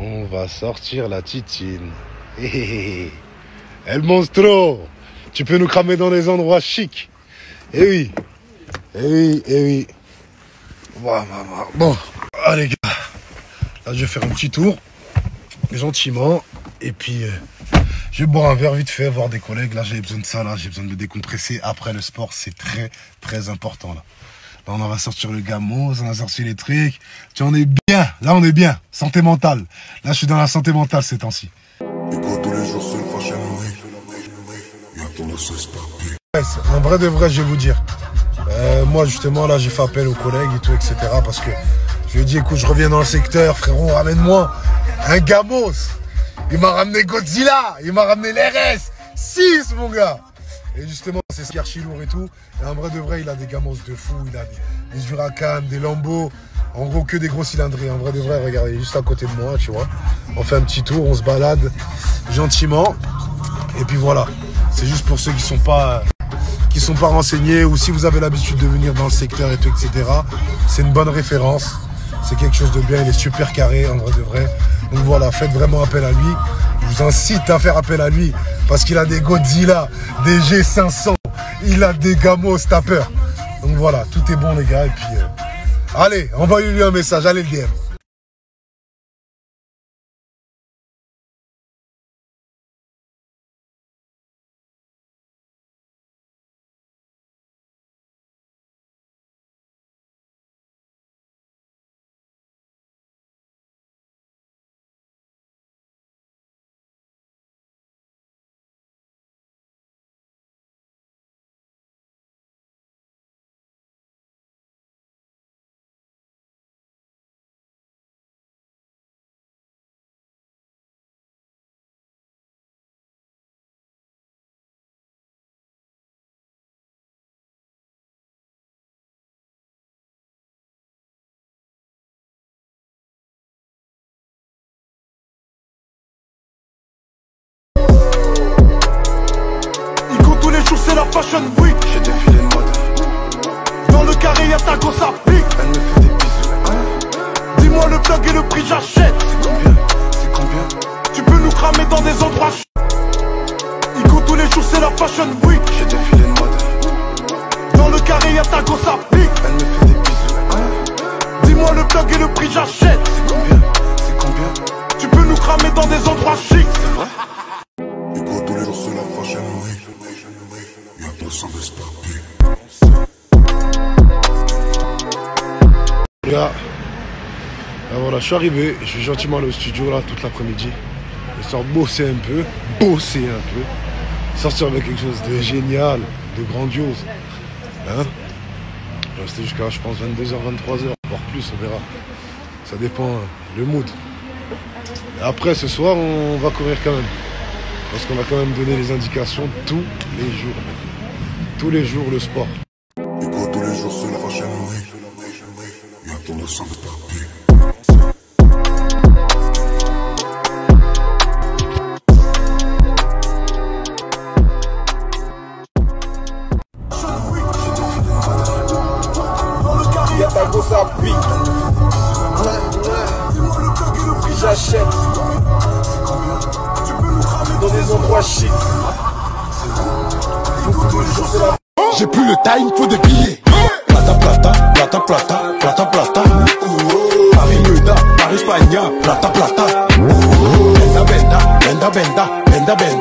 On va sortir la titine. Hé. El monstro Tu peux nous cramer dans des endroits chics. Eh oui. Eh oui, eh oui. Bon, bon, allez gars. Là, je vais faire un petit tour. Gentiment. Et puis, euh, je vais boire un verre vite fait, voir des collègues. Là, j'ai besoin de ça. Là, j'ai besoin de me décompresser. Après le sport, c'est très, très important. Là. Là, on va sortir le gamos, on va sortir les trucs. Tu on est bien. Là, on est bien. Santé mentale. Là, je suis dans la santé mentale ces temps-ci. En vrai de vrai, je vais vous dire. Euh, moi, justement, là, j'ai fait appel aux collègues et tout, etc. Parce que je lui ai dit, écoute, je reviens dans le secteur, frérot, ramène-moi un gamos. Il m'a ramené Godzilla, il m'a ramené l'RS 6, mon gars. Et justement, c'est ce qui archi lourd et tout. Et en vrai de vrai, il a des gamos de fou, il a des, des Huracan, des Lambeaux. En gros, que des gros cylindrés. En vrai de vrai, regardez, juste à côté de moi, tu vois. On fait un petit tour, on se balade gentiment. Et puis voilà. C'est juste pour ceux qui sont pas qui sont pas renseignés ou si vous avez l'habitude de venir dans le secteur et tout, etc. C'est une bonne référence. C'est quelque chose de bien. Il est super carré, en vrai de vrai. Donc voilà, faites vraiment appel à lui. Je vous incite à faire appel à lui parce qu'il a des Godzilla, des G500, il a des Gamos tapeurs. Donc voilà, tout est bon les gars. Et puis, euh, allez, envoyez-lui un message, allez le DM. Fashion week. J'ai défilé de mode, Dans le carré y'a ta gosse à pique elle me fait des bisous. Hein Dis-moi le plug et le prix j'achète. Combien? C'est combien? Tu peux nous cramer dans des endroits Ico tous les jours c'est la fashion week. J'ai défilé de mode, Dans le carré y'a ta gosse à pique elle me fait des bisous. Hein Dis-moi le plug et le prix j'achète. Combien? C'est combien? Tu peux nous cramer dans des endroits chics. Et quand tous les jours c'est la fashion week, s'esparpille. Les gars, là, voilà, je suis arrivé, je suis gentiment allé au studio là toute l'après-midi. Histoire de bosser un peu, bosser un peu, sortir avec quelque chose de génial, de grandiose. Hein? Rester jusqu'à, je pense, 22h, 23h, voire plus, on verra. Ça dépend, hein, le mood. Après, ce soir, on va courir quand même. Parce qu'on a quand même donné les indications tous les jours. Tous les jours, le sport. Tous les jours c'est la fashion week, J'ai plus le time, faut des billets. Plata, plata, plata, plata, plata, plata. Paris Meda, Paris Spagna, plata, plata. Benda, benda, benda, benda, benda, benda.